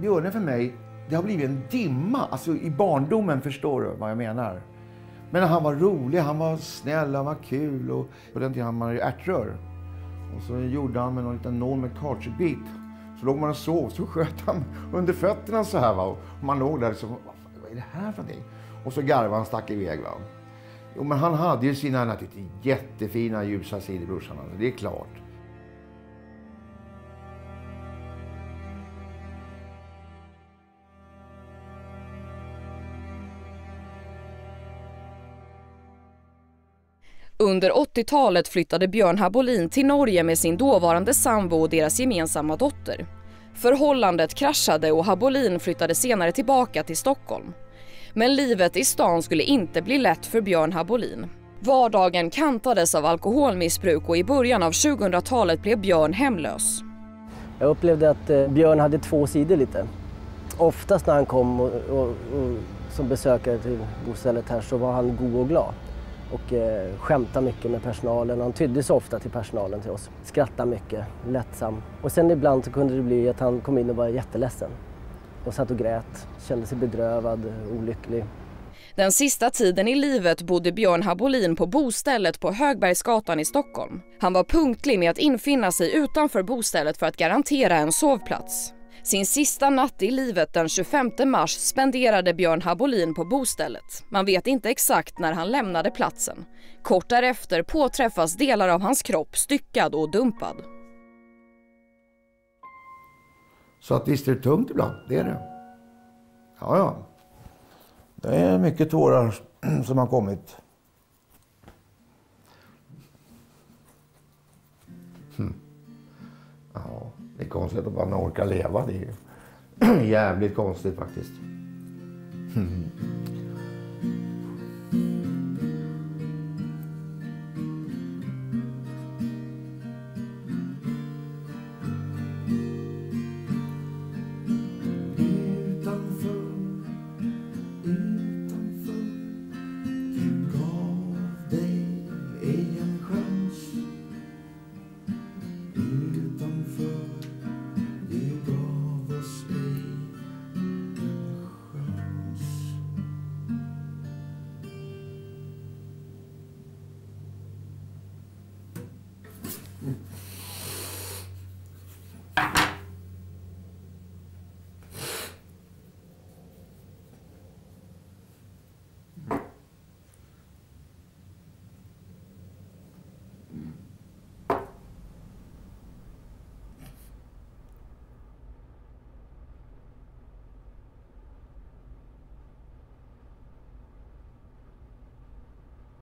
Björne för mig, det har blivit en dimma. Alltså i barndomen förstår du vad jag menar. Men han var rolig, han var snäll, han var kul och på den tiden hade man ärtrör. Och så gjorde han med någon liten nål med kautschukbit. Så låg man och sov, så sköt han under fötterna så här va. Och man låg där och så, vad är det här för någonting? Och så garvade han och stack iväg va. Jo men han hade ju sina jättefina ljusa sidor brorsan, alltså, det är klart. Under 80-talet flyttade Björn Habolin till Norge med sin dåvarande sambo och deras gemensamma dotter. Förhållandet kraschade och Habolin flyttade senare tillbaka till Stockholm. Men livet i stan skulle inte bli lätt för Björn Habolin. Vardagen kantades av alkoholmissbruk och i början av 2000-talet blev Björn hemlös. Jag upplevde att eh, Björn hade två sidor lite. Oftast när han kom och, och, och som besökare till bostället här så var han god och glad och eh, skämtade mycket med personalen. Han tydde sig ofta till personalen till oss. Skrattade mycket, lättsam. Och sen ibland så kunde det bli att han kom in och var jätteledsen. Och satt och grät, kände sig bedrövad, olycklig. Den sista tiden i livet bodde Björn Habolin på bostället på Högbergsgatan i Stockholm. Han var punktlig med att infinna sig utanför bostället för att garantera en sovplats. Sin sista natt i livet den 25 mars spenderade Björn Habolin på bostället. Man vet inte exakt när han lämnade platsen. Kort därefter påträffas delar av hans kropp styckad och dumpad. Så att visst är det tungt ibland, det är det. Ja, ja. Det är mycket tårar som har kommit. Hmm. Det är konstigt att man orkar leva. Det är jävligt konstigt faktiskt.